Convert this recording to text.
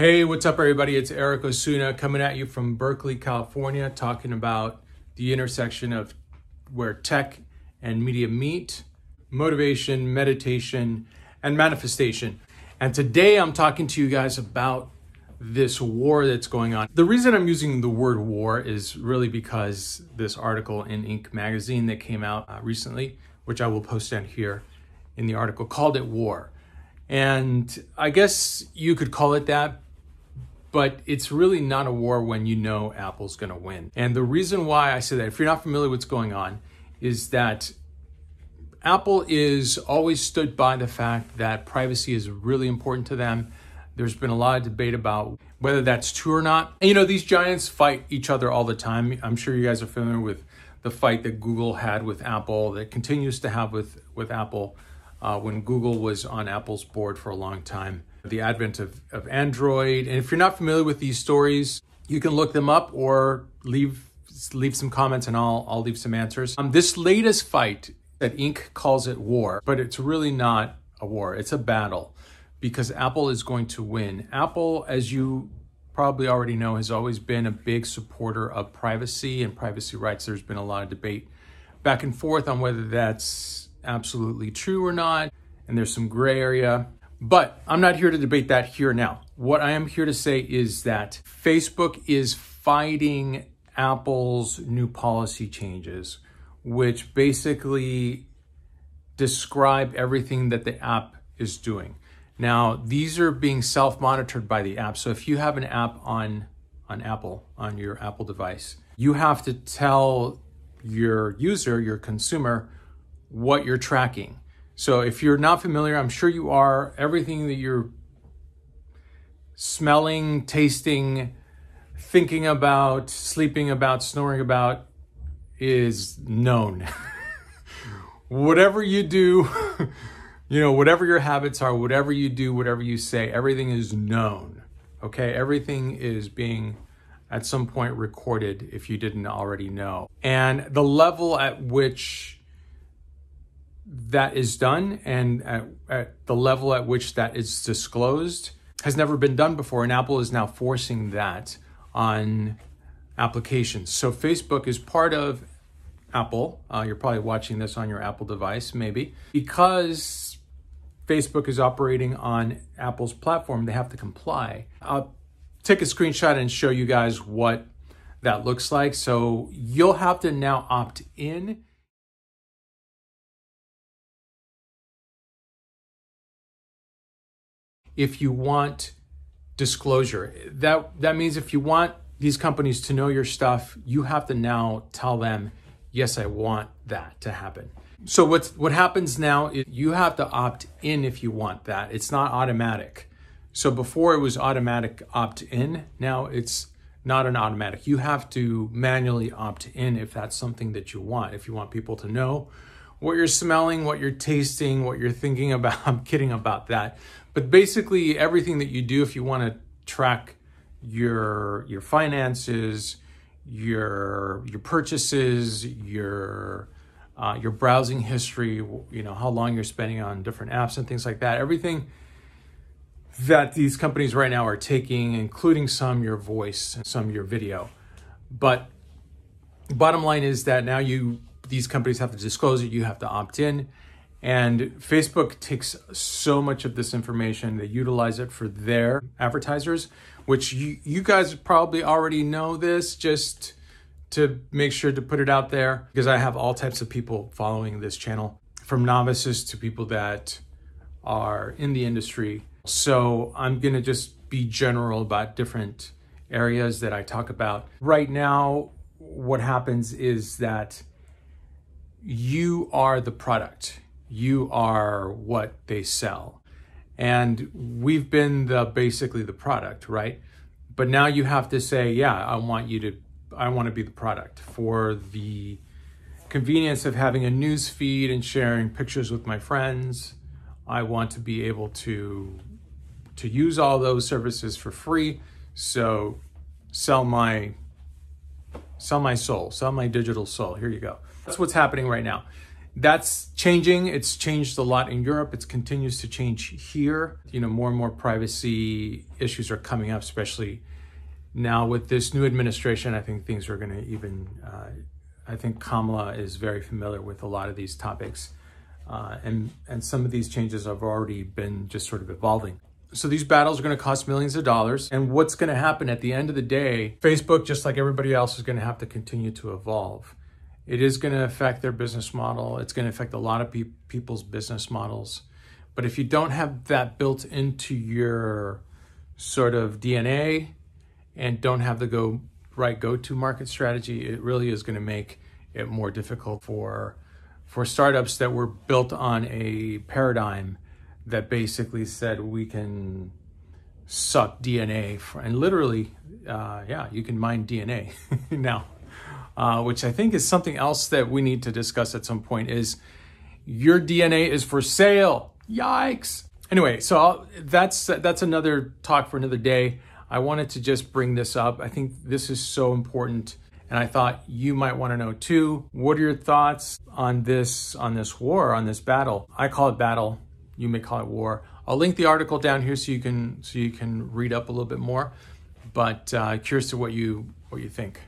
Hey, what's up, everybody? It's Eric Osuna coming at you from Berkeley, California, talking about the intersection of where tech and media meet, motivation, meditation, and manifestation. And today I'm talking to you guys about this war that's going on. The reason I'm using the word war is really because this article in Inc. magazine that came out uh, recently, which I will post down here in the article, called it war. And I guess you could call it that, but it's really not a war when you know Apple's going to win. And the reason why I say that, if you're not familiar with what's going on, is that Apple is always stood by the fact that privacy is really important to them. There's been a lot of debate about whether that's true or not. And you know, these giants fight each other all the time. I'm sure you guys are familiar with the fight that Google had with Apple, that continues to have with, with Apple uh, when Google was on Apple's board for a long time. The advent of, of Android. And if you're not familiar with these stories, you can look them up or leave leave some comments and I'll I'll leave some answers. Um, this latest fight that Inc. calls it war, but it's really not a war. It's a battle because Apple is going to win. Apple, as you probably already know, has always been a big supporter of privacy and privacy rights. There's been a lot of debate back and forth on whether that's absolutely true or not, and there's some gray area. But I'm not here to debate that here now. What I am here to say is that Facebook is fighting Apple's new policy changes, which basically describe everything that the app is doing. Now, these are being self-monitored by the app. So if you have an app on on Apple, on your Apple device, you have to tell your user, your consumer, what you're tracking. So if you're not familiar, I'm sure you are, everything that you're smelling, tasting, thinking about, sleeping about, snoring about is known. whatever you do, you know, whatever your habits are, whatever you do, whatever you say, everything is known. Okay? Everything is being at some point recorded if you didn't already know. And the level at which that is done and at, at, the level at which that is disclosed has never been done before. And Apple is now forcing that on applications. So Facebook is part of Apple. Uh, you're probably watching this on your Apple device, maybe. Because Facebook is operating on Apple's platform, they have to comply. I'll take a screenshot and show you guys what that looks like. So you'll have to now opt in if you want disclosure. That that means if you want these companies to know your stuff, you have to now tell them, yes, I want that to happen. So what's what happens now is you have to opt in if you want that. It's not automatic. So before it was automatic opt in, now it's not an automatic. You have to manually opt in if that's something that you want. If you want people to know what you're smelling, what you're tasting, what you're thinking about. I'm kidding about that. But basically, everything that you do, if you want to track your your finances, your your purchases, your uh, your browsing history, you know how long you're spending on different apps and things like that. Everything that these companies right now are taking, including some your voice and some your video. But bottom line is that now you these companies have to disclose it. You have to opt in. And Facebook takes so much of this information, they utilize it for their advertisers, which you, you guys probably already know this, just to make sure to put it out there, because I have all types of people following this channel, from novices to people that are in the industry. So I'm going to just be general about different areas that I talk about. Right now, what happens is that you are the product you are what they sell. And we've been the basically the product, right? But now you have to say, yeah, I want you to I want to be the product for the convenience of having a news feed and sharing pictures with my friends. I want to be able to to use all those services for free. So sell my sell my soul, sell my digital soul. Here you go. That's what's happening right now that's changing. It's changed a lot in Europe. It continues to change here. You know, more and more privacy issues are coming up, especially now with this new administration. I think things are going to even. Uh, I think Kamala is very familiar with a lot of these topics, uh, and and some of these changes have already been just sort of evolving. So these battles are going to cost millions of dollars, and what's going to happen at the end of the day? Facebook, just like everybody else, is going to have to continue to evolve. It is going to affect their business model. It's going to affect a lot of pe- people's business models. But if you don't have that built into your sort of DNA and don't have the go right go-to market strategy, it really is going to make it more difficult for for startups that were built on a paradigm that basically said we can suck DNA for, and literally, uh, yeah, you can mine DNA now uh, which I think is something else that we need to discuss at some point, is your DNA is for sale. Yikes. Anyway, so I'll, that's that's another talk for another day. I wanted to just bring this up. I think this is so important and I thought you might want to know too. What are your thoughts on this on this war, on this battle? I call it battle. You may call it war. I'll link the article down here so you can so you can read up a little bit more. But uh, curious to what you what you think.